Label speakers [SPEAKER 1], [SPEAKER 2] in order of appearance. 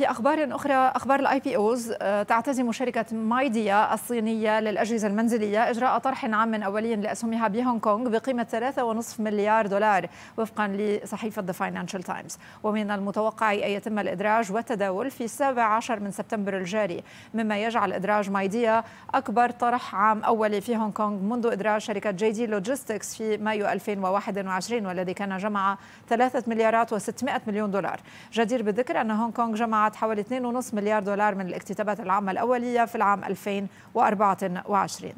[SPEAKER 1] في أخبار أخرى أخبار ال IPOs تعتزم شركة Midea الصينية للأجهزة المنزلية إجراء طرح عام أولي لأسهمها بهونغ كونغ بقيمة 3.5 مليار دولار وفقا لصحيفة The Financial Times ومن المتوقع أن يتم الإدراج والتداول في 17 من سبتمبر الجاري. مما يجعل إدراج Midea أكبر طرح عام أولي في هونغ كونغ منذ إدراج شركة JD Logistics في مايو 2021 والذي كان جمع 3 مليارات و600 مليون دولار. جدير بالذكر أن هونغ كونغ جمعت حوالي 2.5 مليار دولار من الاكتتابات العامة الأولية في العام 2024